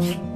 음